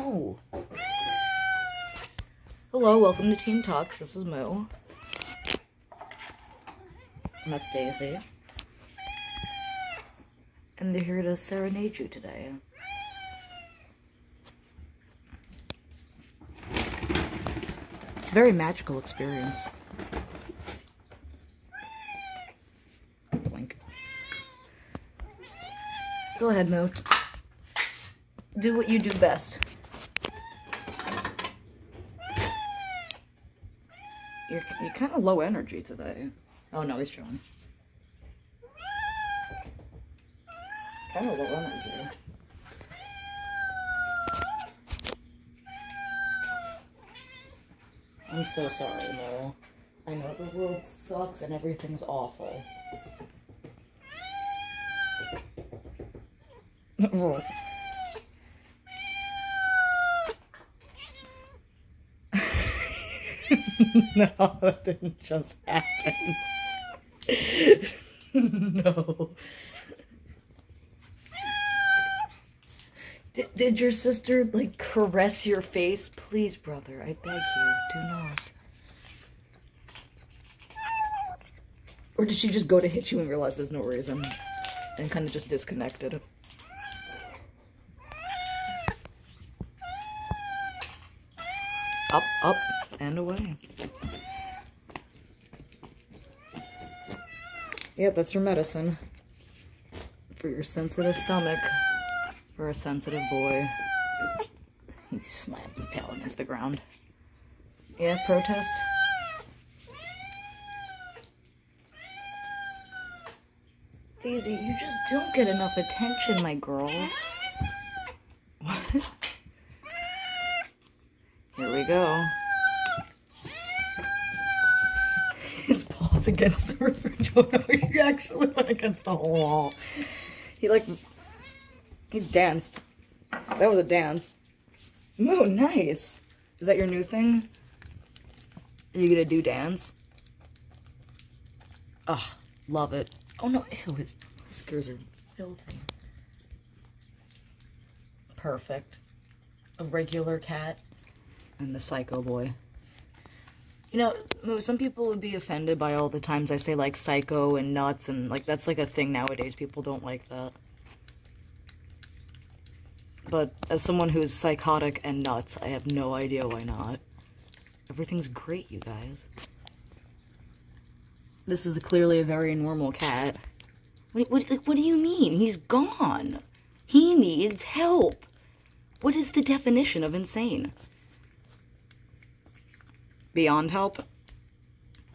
No. Hello, welcome to Team Tux. This is Moo. And that's Daisy. And they're here to serenade you today. It's a very magical experience. Blink. Go ahead, Moo. Do what you do best. You're, you're kind of low energy today. Oh no, he's chilling. Kind of low energy. I'm so sorry, Mo. I know the world sucks and everything's awful. no, that didn't just happen. no. Did, did your sister, like, caress your face? Please, brother, I beg you, do not. Or did she just go to hit you and realize there's no reason? And kind of just disconnected? Up, up, and away. Yep, that's your medicine. For your sensitive stomach. For a sensitive boy. He slammed his tail against the ground. Yeah, protest? Daisy, you just don't get enough attention, my girl. What? Here we go. His paws against the refrigerator. he actually went against the wall. He like, he danced. That was a dance. Oh, nice. Is that your new thing? Are you gonna do dance? Ugh, love it. Oh no, ew, his whiskers are filthy. Perfect. A regular cat and the psycho boy. You know, some people would be offended by all the times I say like psycho and nuts and like that's like a thing nowadays. People don't like that. But as someone who's psychotic and nuts, I have no idea why not. Everything's great, you guys. This is clearly a very normal cat. What, what, what do you mean? He's gone. He needs help. What is the definition of insane? Beyond help?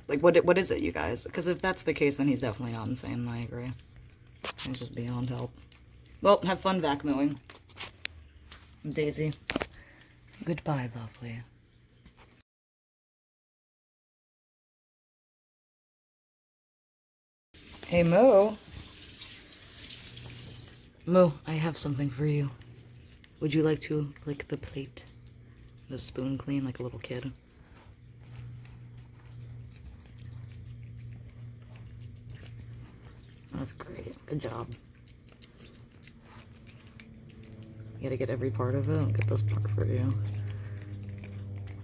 Like, what what is it, you guys? Because if that's the case, then he's definitely not insane. I agree. He's just beyond help. Well, have fun vacuuming. Daisy. Goodbye, lovely. Hey, Mo. Mo, I have something for you. Would you like to lick the plate? The spoon clean like a little kid? That's great. Good job. You gotta get every part of it. I'll get this part for you.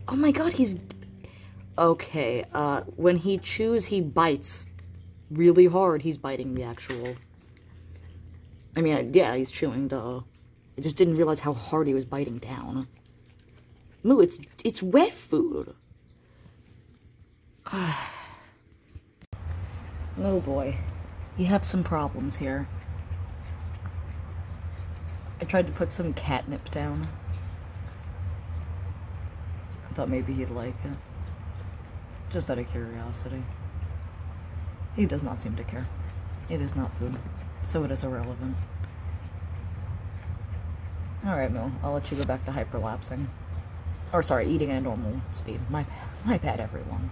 Oh my god, he's... Okay, uh, when he chews, he bites really hard. He's biting the actual... I mean, yeah, he's chewing, duh. I just didn't realize how hard he was biting down. Moo, it's, it's wet food. Moo boy, you have some problems here. I tried to put some catnip down. I thought maybe he'd like it. Just out of curiosity. He does not seem to care. It is not food, so it is irrelevant. Alright, Mo, I'll let you go back to hyperlapsing. Or sorry, eating at a normal speed. My, my bad, everyone.